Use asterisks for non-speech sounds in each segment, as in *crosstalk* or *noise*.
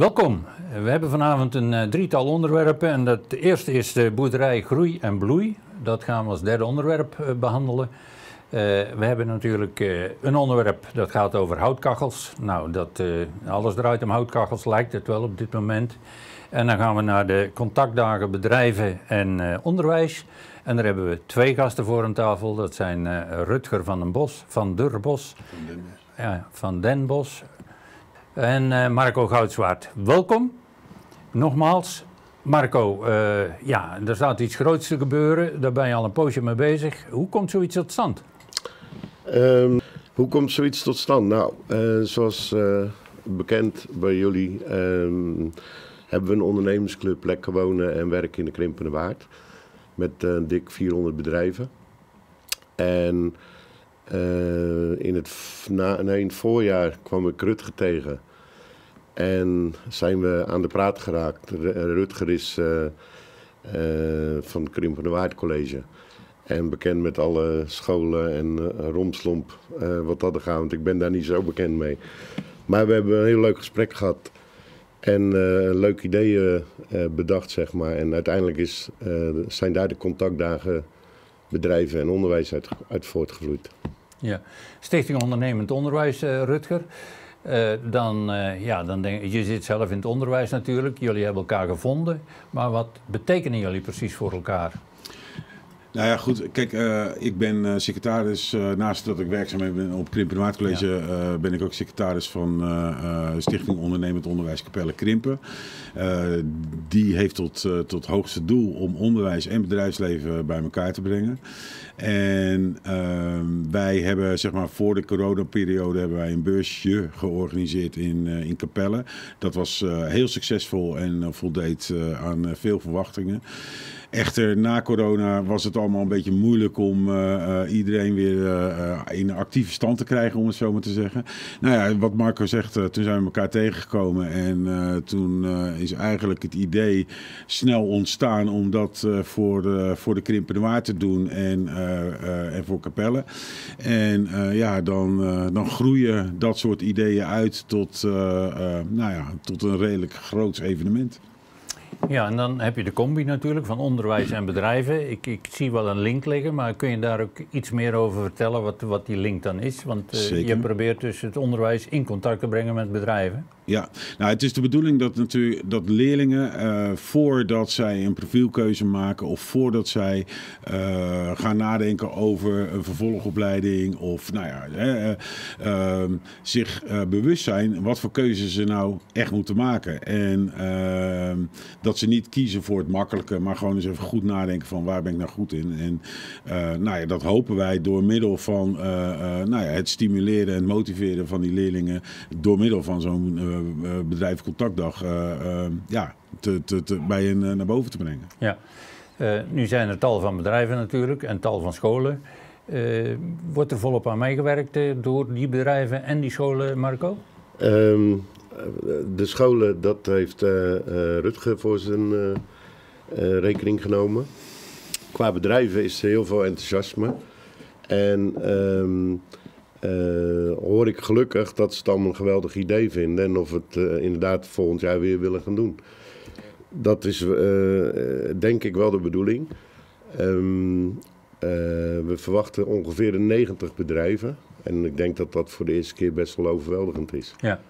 Welkom. We hebben vanavond een uh, drietal onderwerpen. En dat eerste is de boerderij Groei en Bloei. Dat gaan we als derde onderwerp uh, behandelen. Uh, we hebben natuurlijk een onderwerp dat gaat over houtkachels. Nou, dat, alles draait om houtkachels, lijkt het wel op dit moment. En dan gaan we naar de contactdagen bedrijven en onderwijs. En daar hebben we twee gasten voor aan tafel. Dat zijn Rutger van den Bos, van Durbos. Van Den Bos. Ja, van Den Bos en uh, Marco Goudswaard. Welkom, nogmaals. Marco, uh, ja, er staat iets groots te gebeuren, daar ben je al een poosje mee bezig. Hoe komt zoiets tot stand? Um, hoe komt zoiets tot stand? Nou, uh, zoals bekend bij jullie um, hebben we een ondernemersclub Lekker Wonen en Werken in de Krimpende Waard. Met dik 400 bedrijven. En in, het, na, in voorjaar kwam ik Rutger tegen. En zijn we aan de praat geraakt. Rutger is uh, uh, van het Krimpen de Waard College. En bekend met alle scholen en uh, romslomp wat dat er gaat. Want ik ben daar niet zo bekend mee. Maar we hebben een heel leuk gesprek gehad. En leuke ideeën bedacht, zeg maar. En uiteindelijk is, zijn daar de contactdagen bedrijven en onderwijs uit, voortgevloeid. Ja, Stichting Ondernemend Onderwijs, Rutger. Uh, dan, uh, ja, dan denk je zit zelf in het onderwijs natuurlijk. Jullie hebben elkaar gevonden. Maar wat betekenen jullie precies voor elkaar? Nou ja, goed. Kijk, uh, ik ben uh, secretaris. Uh, naast dat ik werkzaam ben op Krimpen Waardcollege, ja. ben ik ook secretaris van Stichting Ondernemend Onderwijs Capelle Krimpen. die heeft tot, tot hoogste doel om onderwijs en bedrijfsleven bij elkaar te brengen. En ehm, wij hebben, zeg maar, voor de coronaperiode hebben wij een beursje georganiseerd in, in Capelle. Dat was heel succesvol en voldeed aan veel verwachtingen. Echter, na corona was het allemaal een beetje moeilijk om uh, uh, iedereen weer uh, in actieve stand te krijgen, om het zo maar te zeggen. Nou ja, wat Marco zegt, toen zijn we elkaar tegengekomen en toen is eigenlijk het idee snel ontstaan om dat voor, voor de Krimpende Waard te doen en, en voor Capelle. En ja, dan, dan groeien dat soort ideeën uit tot, nou ja, tot een redelijk groot evenement. Ja, en dan heb je de combi natuurlijk van onderwijs en bedrijven. Ik, ik zie wel een link liggen, maar kun je daar ook iets meer over vertellen wat, wat die link dan is? Want uh, je probeert dus het onderwijs in contact te brengen met bedrijven. Ja, nou het is de bedoeling dat, natuurlijk, dat leerlingen uh, voordat zij een profielkeuze maken of voordat zij uh, gaan nadenken over een vervolgopleiding of nou ja, uh, zich bewust zijn wat voor keuzes ze nou echt moeten maken. En ehm, dat ze niet kiezen voor het makkelijke, maar gewoon eens even goed nadenken van waar ben ik nou goed in. En nou ja, dat hopen wij door middel van nou ja, het stimuleren en motiveren van die leerlingen door middel van zo'n bedrijf contactdag uh, ja, te, te, te, bij hen naar boven te brengen. Ja. nu zijn er tal van bedrijven natuurlijk en tal van scholen. wordt er volop aan meegewerkt door die bedrijven en die scholen, Marco? Um, de scholen, dat heeft Rutger voor zijn rekening genomen. Qua bedrijven is er heel veel enthousiasme. En um, uh, hoor ik gelukkig dat ze het allemaal een geweldig idee vinden en of het uh, inderdaad volgend jaar weer willen gaan doen. Dat is uh, denk ik wel de bedoeling. Um, we verwachten ongeveer 90 bedrijven. En ik denk dat dat voor de eerste keer best wel overweldigend is. Ja.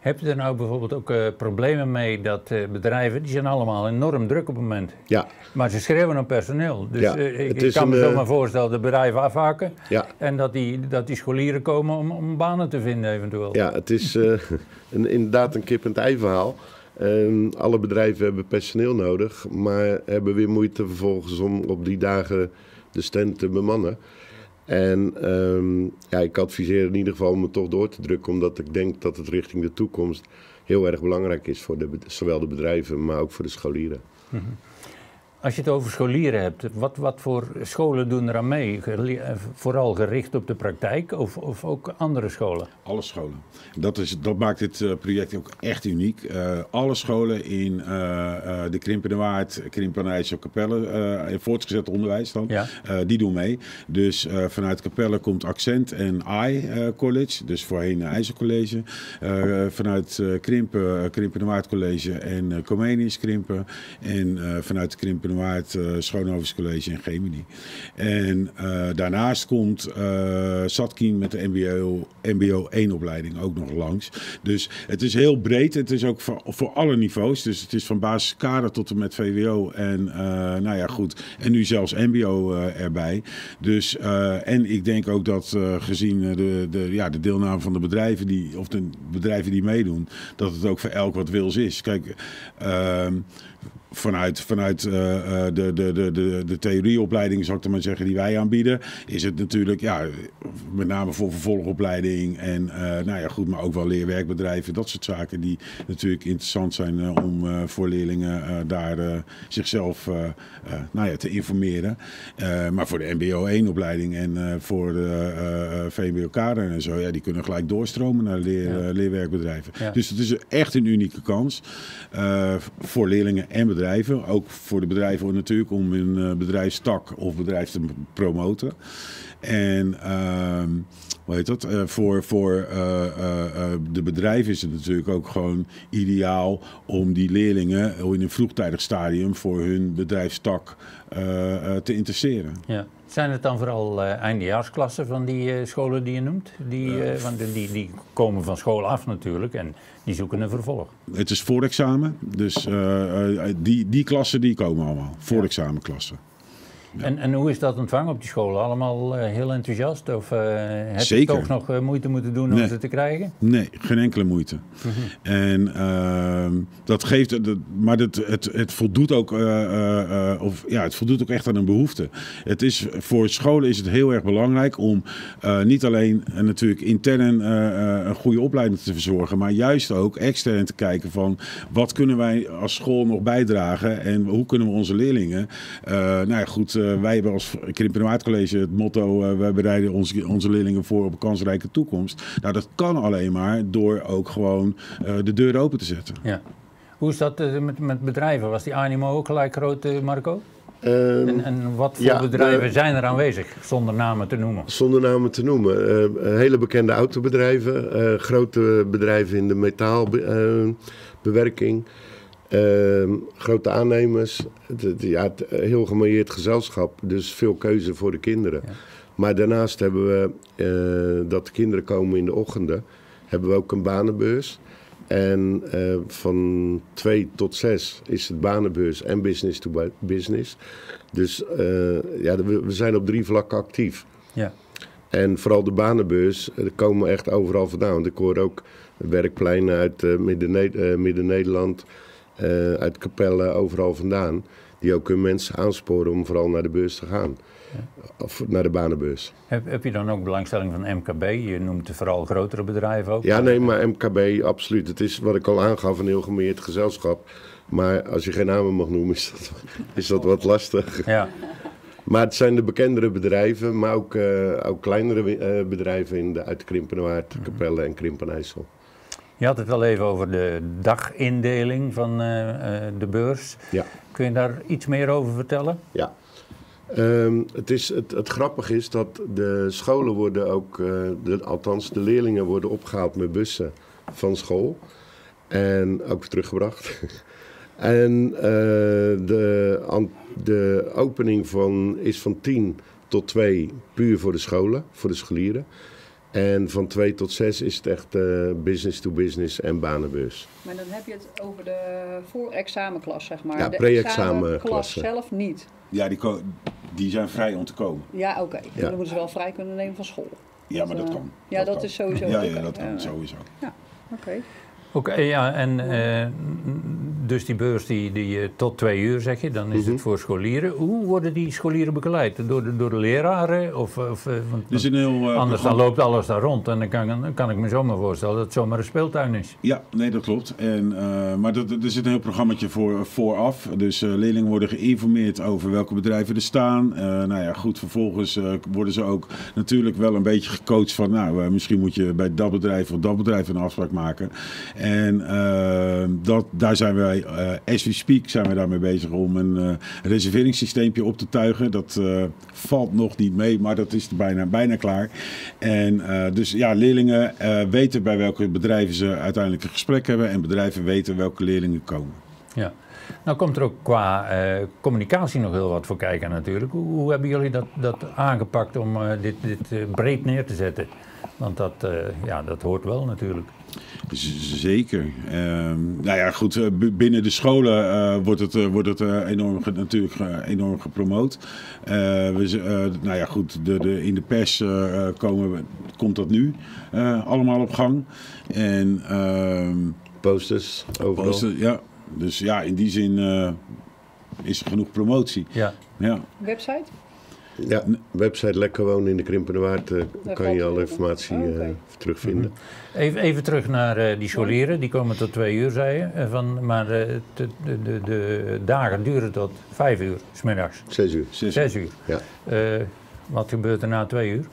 Heb je er nou bijvoorbeeld ook uh, problemen mee dat uh, bedrijven, die zijn allemaal enorm druk op het moment. Ja. Maar ze schreeuwen op personeel. Dus ja, uh, ik, ik kan me zo maar voorstellen dat bedrijven afhaken. Ja. En dat die, dat die scholieren komen om, om banen te vinden eventueel. Ja, het is *laughs* een, inderdaad een kip-en-ei verhaal. Ehm, alle bedrijven hebben personeel nodig, maar hebben weer moeite vervolgens om op die dagen de stand te bemannen. En um, ja, ik adviseer in ieder geval om het toch door te drukken, omdat ik denk dat het richting de toekomst heel erg belangrijk is voor de, zowel de bedrijven, maar ook voor de scholieren. Mm Als je het over scholieren hebt, wat, wat voor scholen doen er aan mee? Eh, Vooral gericht op de praktijk of, of ook andere scholen? Alle scholen. Dat, is, dat maakt dit eh, project ook echt uniek. Eh, alle scholen in eh, eh, de Krimpende Waard, Krimpen IJssel, Capelle, in voortgezet onderwijs dan, Ja. die doen mee. Dus vanuit Capelle komt Accent en eh, College, dus voorheen IJssel College. Eh, vanuit Krimpen, uh, Krimpende Waard College en uh, Comenius Krimpen. En vanuit de Krimpende Waard eh Schoonhovens College en Gemini. En eh, daarnaast komt eh Satkien met de MBO, MBO 1 opleiding ook nog langs. Dus het is heel breed. Het is ook voor, voor alle niveaus. Dus het is van basiskader tot en met VWO. En nou ja, goed. En nu zelfs MBO erbij. Dus, en ik denk ook dat gezien de, de, ja, de deelname van de bedrijven die, of de bedrijven die meedoen, dat het ook voor elk wat wils is. Kijk, ehm, vanuit, vanuit eh, eh, de, de, de, de, de theorieopleiding, zou ik dan maar zeggen, die wij aanbieden, is het natuurlijk, ja, met name voor vervolgopleiding en, eh, nou ja, goed, maar ook wel leerwerkbedrijven, dat soort zaken die natuurlijk interessant zijn eh, om eh, voor leerlingen eh, daar eh, zichzelf, eh, eh, nou ja, te informeren. Eh, maar voor de MBO 1 opleiding en eh, voor de eh, eh, VMBO-kader en zo, ja, die kunnen gelijk doorstromen naar leer, Ja. eh, leerwerkbedrijven. Ja. Dus het is echt een unieke kans eh, voor leerlingen en bedrijven. Ook voor de bedrijven natuurlijk om hun eh, bedrijfstak of bedrijf te promoten. En ehm, hoe heet dat? Eh, voor voor eh, de bedrijven is het natuurlijk ook gewoon ideaal om die leerlingen in een vroegtijdig stadium voor hun bedrijfstak te interesseren. Ja. Zijn het dan vooral eh, eindejaarsklassen van die eh, scholen die je noemt? Die, eh, want die, die komen van school af natuurlijk en die zoeken een vervolg. Het is voorexamen, dus die, die klassen die komen allemaal. Voorexamenklassen. Ja. En, en hoe is dat ontvangen op die scholen? Allemaal eh, heel enthousiast? Of eh heb Zeker. je toch nog eh, moeite moeten doen om Nee. ze te krijgen? Nee, geen enkele moeite. En ehm, dat geeft, dat, maar het, het, het voldoet ook, of ja, het voldoet ook echt aan een behoefte. Het is voor scholen is het heel erg belangrijk om niet alleen natuurlijk intern een goede opleiding te verzorgen, maar juist ook extern te kijken van wat kunnen wij als school nog bijdragen en hoe kunnen we onze leerlingen. nou ja, goed, wij hebben als Krimpen Waard College het motto: eh, wij bereiden onze, onze leerlingen voor op een kansrijke toekomst. Nou, dat kan alleen maar door ook gewoon eh, de deur open te zetten. Ja. Hoe is dat eh, met, met bedrijven? Was die animo ook gelijk groot, eh, Marco? Ehm, En, en wat voor ja, bedrijven de- zijn er aanwezig, zonder namen te noemen? Zonder namen te noemen. eh, hele bekende autobedrijven, eh, grote bedrijven in de metaalbewerking, ehm, grote aannemers. Het, ja, het, eh, heel gemarieerd gezelschap, dus veel keuze voor de kinderen. Ja. Maar daarnaast hebben we, eh, dat de kinderen komen in de ochtenden, hebben we ook een banenbeurs. En eh, van 2 tot 6 is het banenbeurs en business to bu- business. Dus ja, we, we zijn op drie vlakken actief. Ja. En vooral de banenbeurs, er komen echt overal vandaan. Want ik hoor ook werkpleinen uit eh, Midden- eh, Eh, uit Capelle, overal vandaan. Die ook hun mensen aansporen om vooral naar de beurs te gaan. Of naar de banenbeurs. Heb, heb je dan ook belangstelling van MKB? Je noemt vooral grotere bedrijven ook. Ja, nee, maar MKB, absoluut. Het is wat ik al aangaf, een heel gemeerd gezelschap. Maar als je geen namen mag noemen, is dat, is dat wat lastig. Ja, Maar het zijn de bekendere bedrijven, maar ook, eh, ook kleinere eh, bedrijven in de, uit Krimpenaard, Capelle en Krimpenijssel. Je had het al even over de dagindeling van eh, eh, de beurs. Ja. Kun je daar iets meer over vertellen? Ja. Ehm, het, is, het, het grappige is dat de scholen worden ook, eh, de, althans de leerlingen worden opgehaald met bussen van school. En ook teruggebracht. *laughs* en de, de opening van, is van 10 tot 2 puur voor de scholen, voor de scholieren. En van 2 tot 6 is het echt eh, business to business en banenbeurs. Maar dan heb je het over de voorexamenklas, zeg maar. Ja, de pre-examenklasse. examenklas zelf niet. Ja, die, die zijn vrij om te komen. Ja, oké. Ja. Dan moeten ze wel vrij kunnen nemen van school. Ja, maar dat eh, kan. ja, dat kan. is sowieso Ja, oké. ja dat kan Ja. sowieso. Oké. Oké, ja, en eh, dus die beurs die, die eh, tot twee uur zeg je, dan is Mhm. het voor scholieren. Hoe worden die scholieren begeleid? Door de, door de leraren? Of, of, eh, want, een heel, eh, anders dan programma- loopt alles daar rond en dan kan, dan kan ik me zomaar voorstellen dat het zomaar een speeltuin is. Ja, nee, dat klopt. En, eh, maar dat, er zit een heel programmaatje voor, vooraf. Dus eh, leerlingen worden geïnformeerd over welke bedrijven er staan. Eh, nou ja, goed, vervolgens eh, worden ze ook natuurlijk wel een beetje gecoacht van... nou, eh, misschien moet je bij dat bedrijf of dat bedrijf een afspraak maken. En eh, dat, daar zijn wij, eh as we speak, zijn we daarmee bezig om een eh reserveringssysteempje op te tuigen. Dat eh, valt nog niet mee, maar dat is bijna, bijna klaar. En dus ja, leerlingen weten bij welke bedrijven ze uiteindelijk een gesprek hebben. En bedrijven weten welke leerlingen komen. Ja. Nou komt er ook qua communicatie nog heel wat voor kijken natuurlijk. Hoe, hebben jullie dat, dat aangepakt om dit, dit breed neer te zetten? Want dat, eh, ja, dat hoort wel natuurlijk. Zeker. Ehm, nou ja, goed. eh, binnen de scholen eh, wordt het, wordt het enorm, ge- natuurlijk enorm gepromoot. Eh, we, eh, nou ja, goed. De, de, in de pers komen, komt dat nu eh, allemaal op gang. En ehm, Posters overal. posten, ja. Dus ja, in die zin eh, is er genoeg promotie. Ja. Ja. Website? Ja, website Lekker Wonen in de Krimpende Waard. eh, kan je alle informatie Oh, eh, terugvinden. Even, even terug naar eh, die scholieren, die komen tot twee uur, zei je. Van, maar eh, de, de, de, de dagen duren tot vijf uur, smiddags. Zes uur. Zes- Zes uur. Ja. Eh, wat gebeurt er na twee uur?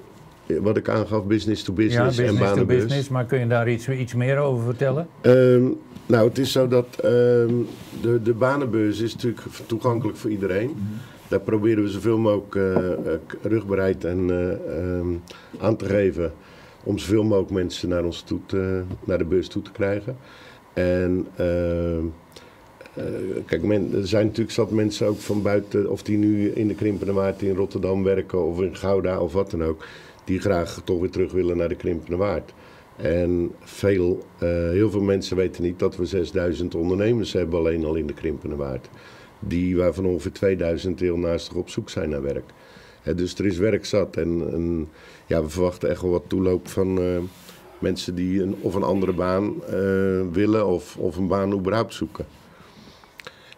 Wat ik aangaf, business to ja, business, en business to banenbus. business. Maar kun je daar iets, iets meer over vertellen? Ehm, nou, het is zo dat ehm, de, de banenbeurs is natuurlijk toegankelijk voor iedereen. Daar proberen we zoveel mogelijk eh, eh, rugbaarheid en, eh, ehm, aan te geven om zoveel mogelijk mensen naar, ons toe naar de beurs toe te krijgen. En ehm, eh, kijk, er zijn natuurlijk zat mensen ook van buiten, of die nu in de Krimpende Waard in Rotterdam werken of in Gouda of wat dan ook, die graag toch weer terug willen naar de Krimpende Waard. En veel, heel veel mensen weten niet dat we 6000 ondernemers hebben alleen al in de Krimpende Waard. Die, waarvan ongeveer 2000 heel naast op zoek zijn naar werk. Dus er is werk zat en, en ja, we verwachten echt wel wat toeloop van eh, mensen die een, of een andere baan eh, willen of, of een baan überhaupt zoeken.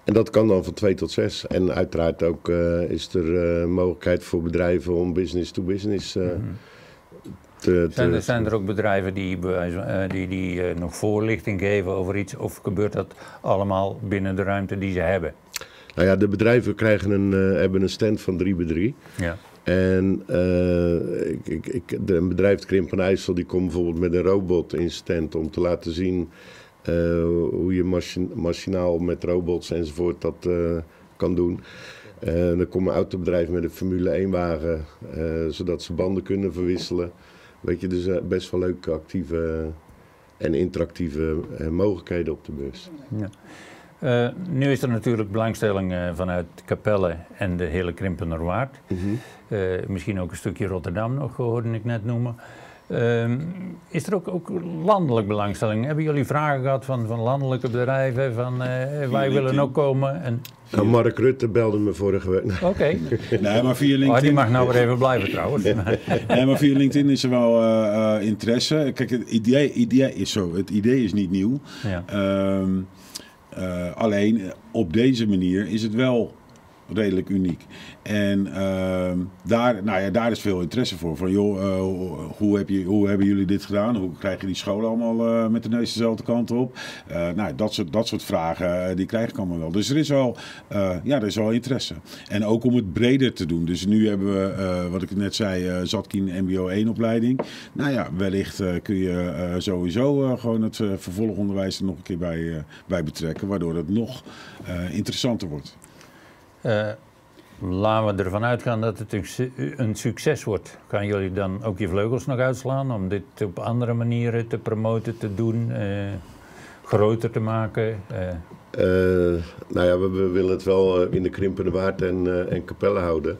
En dat kan dan van 2 tot 6. En uiteraard ook eh, is er mogelijkheid voor bedrijven om business to business eh, te, Zijn te- er, zijn er ook bedrijven die, die, die nog voorlichting geven over iets? Of gebeurt dat allemaal binnen de ruimte die ze hebben? Nou ja, de bedrijven krijgen een, eh, hebben een stand van 3 bij 3. Ja. En eh, ik, ik, ik, de, een bedrijf Krimpen IJssel die komt bijvoorbeeld met een robot in stand om te laten zien eh, hoe je machin- machinaal met robots enzovoort dat kan doen. Komt een autobedrijf met een Formule 1 wagen, zodat ze banden kunnen verwisselen. Weet je, dus best wel leuke, actieve en interactieve mogelijkheden op de beurs. Eh, nu is er natuurlijk belangstelling eh, vanuit Capelle en de hele Krimpenerwaard. Eh, misschien ook een stukje Rotterdam nog, hoorde ik net noemen. Ehm, is er ook, ook landelijk belangstelling? Hebben jullie vragen gehad van, van landelijke bedrijven? Van eh, wij willen ook komen? En- Nou, Mark Rutte belde me vorige week. Oké, *laughs* Nee, maar via oh, die LinkedIn. mag nou weer even blijven trouwens. *laughs* Nee, maar via LinkedIn is er wel eh, eh, interesse. Kijk, het idee, idee is zo. Het idee is niet nieuw. ja. Ehm, eh, alleen eh, op deze manier is het wel redelijk uniek. En ehm, daar, nou ja, daar is veel interesse voor. Van joh, eh, hoe- heb je, hoe hebben jullie dit gedaan? Hoe krijgen die scholen allemaal eh, met de neus dezelfde kant op? Eh, nou, dat soort, dat soort vragen die krijg ik allemaal wel. Dus er is wel, ja, er is wel interesse. En ook om het breder te doen. Dus nu hebben we, wat ik net zei, Zatkin MBO 1 opleiding. Nou ja, wellicht kun je sowieso gewoon het vervolgonderwijs er nog een keer bij, bij betrekken. Waardoor het nog interessanter wordt. Eh, laten we ervan uitgaan dat het een, su- een succes wordt. Gaan jullie dan ook je vleugels nog uitslaan om dit op andere manieren te promoten, te doen, eh, groter te maken? Eh, nou ja, we, willen het wel in de Krimpende Waard en, eh, en Capelle houden.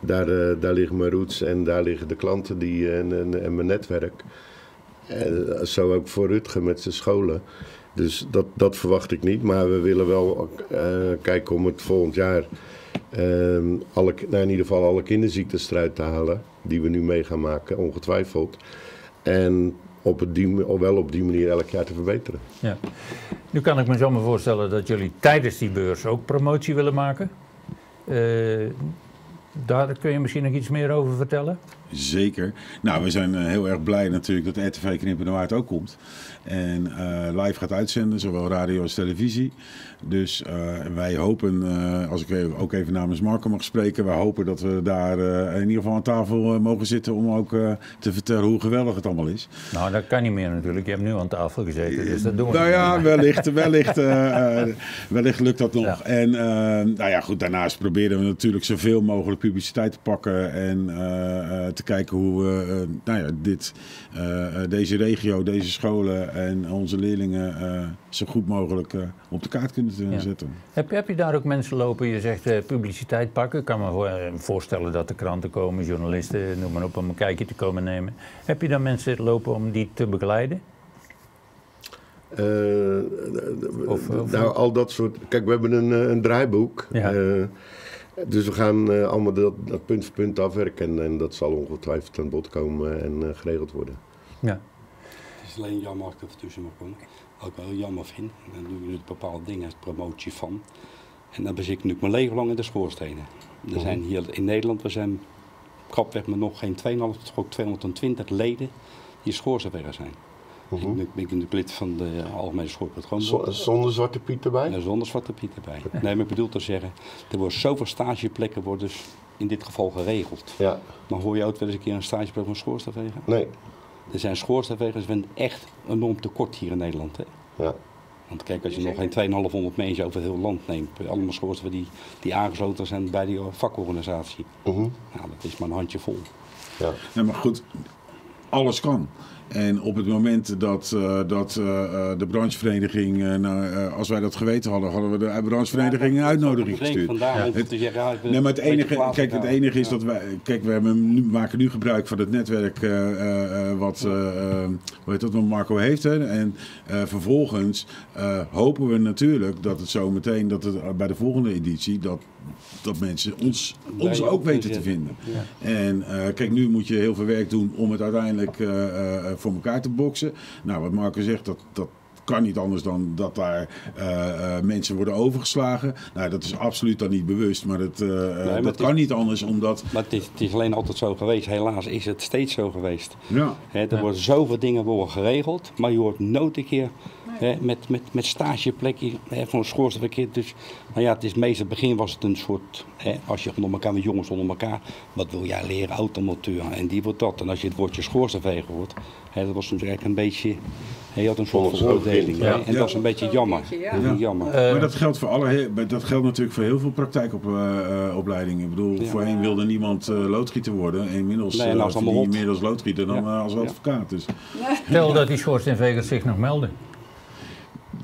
Daar, eh, daar liggen mijn roots en daar liggen de klanten die, en, mijn netwerk. Zo ook voor Rutger met zijn scholen. Dus dat, dat verwacht ik niet. Maar we willen wel eh, kijken om het volgend jaar ehm, alle, nou in ieder geval alle kinderziektes eruit te halen. Die we nu mee gaan maken, ongetwijfeld. En op wel op die manier elk jaar te verbeteren. Ja. Nu kan ik me zomaar voorstellen dat jullie tijdens die beurs ook promotie willen maken. Eh, daar kun je misschien nog iets meer over vertellen? Zeker. Nou, we zijn eh, heel erg blij natuurlijk dat RTV Knippen Waard ook komt. En eh, live gaat uitzenden, zowel radio als televisie. Dus uh, wij hopen, als ik ook even namens Marco mag spreken, wij hopen dat we daar in ieder geval aan tafel mogen zitten om ook te vertellen hoe geweldig het allemaal is. Nou, dat kan niet meer natuurlijk. Je hebt nu aan tafel gezeten, dus dat doen we Nou ja, wellicht, wellicht, wellicht lukt dat nog. Ja. En nou ja, goed, daarnaast proberen we natuurlijk zoveel mogelijk publiciteit te pakken en te kijken hoe we nou ja, dit, deze regio, deze scholen en onze leerlingen zo goed mogelijk op de kaart kunnen zetten. Heb, heb je daar ook mensen lopen, je zegt publiciteit pakken. Ik kan me voorstellen dat de kranten komen, journalisten, noem maar op, om een kijkje te komen nemen. Heb je daar mensen lopen om die te begeleiden? Uh, of, of, nou, al dat soort. Kijk, we hebben een, een draaiboek. Ja. Uh, dus we gaan uh, allemaal dat, dat, punt voor punt afwerken en, en, dat zal ongetwijfeld aan bod komen en uh, geregeld worden. Ja. Het is alleen jammer, als ik er tussen mag komen, ook wel jammer vind. Dan doen we bepaalde dingen, promotie van. En dan bezit ik nu mijn leven lang in de schoorstenen. Er zijn hier in Nederland, we zijn kapweg met nog geen 2,5 tot 220 leden die schoorsteenveggers zijn. Uh -huh. Ik ben natuurlijk lid van de Algemene Schoolplatform. Zonder Zwarte Piet erbij? Ja, zonder Zwarte Piet erbij. Nee, maar ik bedoel te zeggen, er worden zoveel stageplekken worden dus in dit geval geregeld. Ja. Maar hoor je ook wel eens een keer een stageplek van schoorsteenveger? Nee. Er zijn schoorsteenvegers, we zijn echt enorm tekort hier in Nederland. Hè? Ja. Want kijk, als je nog geen 2,500 mensen over het heel land neemt, allemaal schoorstenen die, die aangesloten zijn bij die vakorganisatie. Uh -huh. Nou, dat is maar een handje vol. Ja. ja, maar goed, alles kan. En op het moment dat, uh, dat uh, de branchevereniging, uh, nou, als wij dat geweten hadden, hadden we de branchevereniging een uitnodiging gestuurd. Vandaar het, te zeggen, ja, nee, maar het enige, kijk, het enige is dat wij, kijk, we hebben nu, maken nu gebruik van het netwerk wat, hoe heet dat, wat Marco heeft. Hè? En vervolgens hopen we natuurlijk dat het zo meteen, dat het bij de volgende editie, dat dat mensen ons, ons ook weten te vinden. Ja. En uh, kijk, nu moet je heel veel werk doen om het uiteindelijk uh, uh, voor elkaar te boksen. Nou, wat Marco zegt, dat, dat kan niet anders dan dat daar mensen worden overgeslagen. Nou, dat is absoluut dan niet bewust, maar dat, nee, dat kan is, niet anders omdat... Maar het is, het is, alleen altijd zo geweest. Helaas is het steeds zo geweest. Ja. He, er worden zoveel dingen worden geregeld, maar je hoort nooit een keer Hè, met, met, met stageplekje hè, voor een schoorsteenverkeer. Dus nou ja, het is meestal het begin was het een soort, hè, als je onder elkaar met jongens onder elkaar, wat wil jij leren, automonteur en die wordt dat. En als je het woordje schoorsteenveger hoort, hè, dat was natuurlijk een beetje, hè, je had een soort veroordeling. Ja. En ja. dat is een beetje jammer. Ja. jammer. Uh, maar dat geldt voor alle, dat geldt natuurlijk voor heel veel praktijkopleidingen. Uh, ik bedoel, voorheen wilde niemand uh, loodgieter worden. En inmiddels nee, nou, uh, die meer als loodgieter dan als advocaat. Dus. Stel dat die schoorsteenvegers zich nog melden.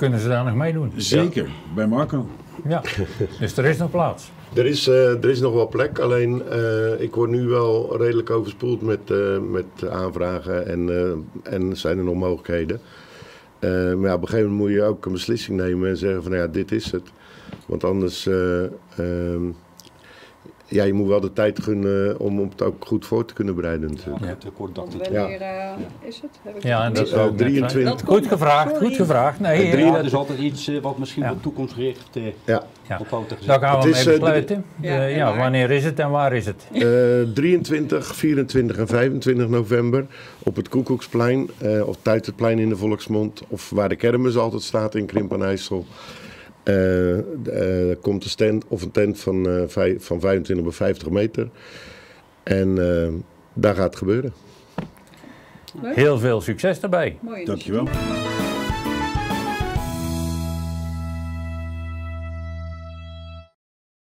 Kunnen ze daar nog meedoen? Zeker, bij Marco. Ja, dus er is nog plaats. Er is, uh, er is nog wel plek, alleen uh, ik word nu wel redelijk overspoeld met, uh, met aanvragen en, en zijn er nog mogelijkheden. maar ja, op een gegeven moment moet je ook een beslissing nemen en zeggen van ja, dit is het. Want anders ehm, ja, je moet wel de tijd gunnen om het ook goed voor te kunnen bereiden natuurlijk. Ja, kort Want wanneer uh, is het? Heb ik ja, en dat is ook 23. Goed gevraagd, goed gevraagd. Nee, ja, ja, dat is altijd iets uh, wat misschien ja. wat toekomstgericht uh, ja. ja. Daar gaan we mee besluiten. Ja, ja, wanneer is het en waar is het? 23, 24 en 25 november op het Koekoeksplein, of Tuiterplein in de Volksmond, of waar de kermis altijd staat in Krimp en IJssel. Uh, uh, komt een stand of een tent van, uh, vijf, van 25 bij 50 meter. En daar gaat het gebeuren. Heel veel succes daarbij. Mooi Dankjewel.